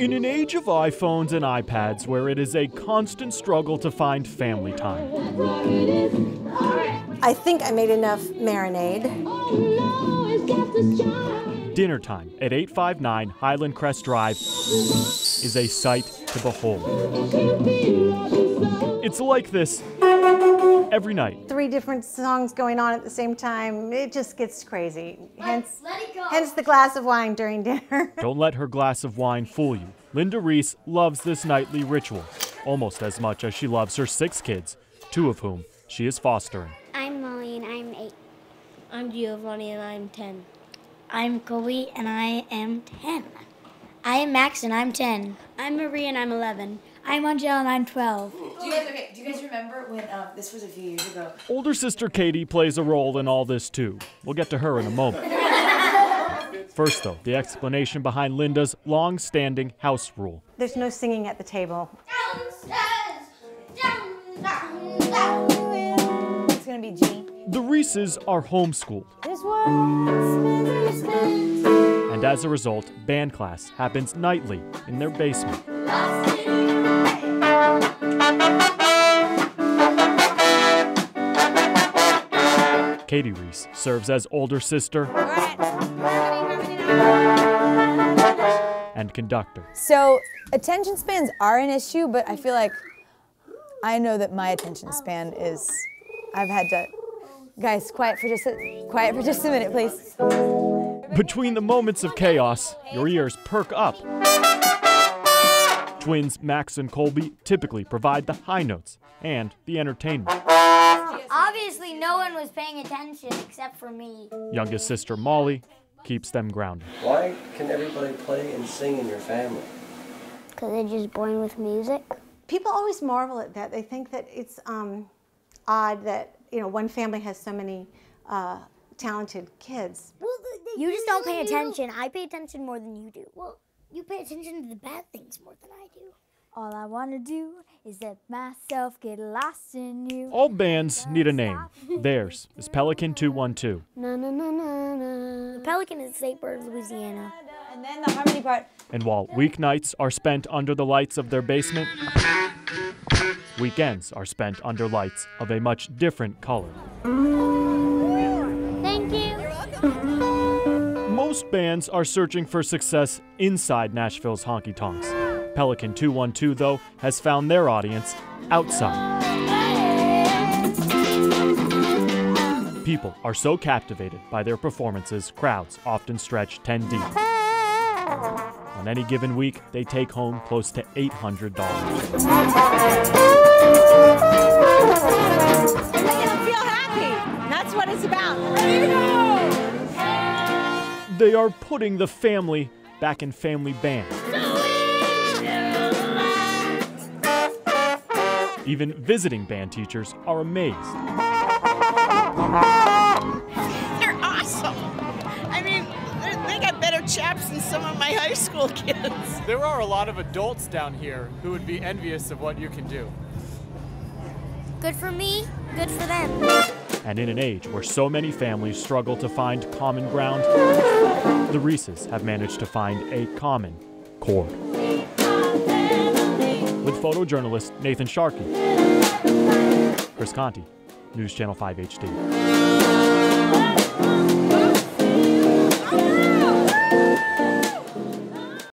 In an age of iPhones and iPads where it is a constant struggle to find family time, I think I made enough marinade. dinner time at 859 Highland Crest Drive is a sight to behold. It's like this every night. Three different songs going on at the same time. It just gets crazy. Hence, hence the glass of wine during dinner. Don't let her glass of wine fool you. Linda Reese loves this nightly ritual almost as much as she loves her six kids, two of whom she is fostering. I'm Molly and I'm eight. I'm Giovanni and I'm 10. I'm Colby and I am 10. I am Max and I'm 10. I'm Marie and I'm 11. I'm Angel and I'm 12. Do you guys okay? Do you guys remember when um, this was a few years ago? Older sister Katie plays a role in all this too. We'll get to her in a moment. First, though, the explanation behind Linda's long standing house rule. There's no singing at the table. It's gonna be G. The Reeses are homeschooled, This and as a result, band class happens nightly in their basement. Katie Reese serves as older sister and conductor. So attention spans are an issue, but I feel like I know that my attention span is. I've had to. Guys, quiet for just a quiet for just a minute, please. Between the moments of chaos, your ears perk up. Twins Max and Colby typically provide the high notes and the entertainment. Obviously, no one was paying attention except for me. Youngest sister Molly keeps them grounded. Why can everybody play and sing in your family? Because they're just born with music. People always marvel at that. They think that it's um, odd that you know one family has so many uh, talented kids. You just don't pay attention. I pay attention more than you do. Well, you pay attention to the bad things more than I do. All I wanna do is let myself get lost in you. All bands need a name. Theirs is Pelican 212. Na na na na na. The pelican is the state bird of Louisiana. And then the harmony part. And while weeknights are spent under the lights of their basement, weekends are spent under lights of a much different color. Most bands are searching for success inside Nashville's honky tonks. Pelican 212, though, has found their audience outside. People are so captivated by their performances, crowds often stretch 10 deep. On any given week, they take home close to $800. Make them feel happy. That's what it's about. They are putting the family back in family band. Even visiting band teachers are amazed. They're awesome. I mean, they're- got better chaps than some of my high school kids. There are a lot of adults down here who would be envious of what you can do. Good for me, good for them. And in an age where so many families struggle to find common ground, the Reeses have managed to find a common chord. With photojournalist Nathan Sharkey, Chris Conti, News Channel 5 HD.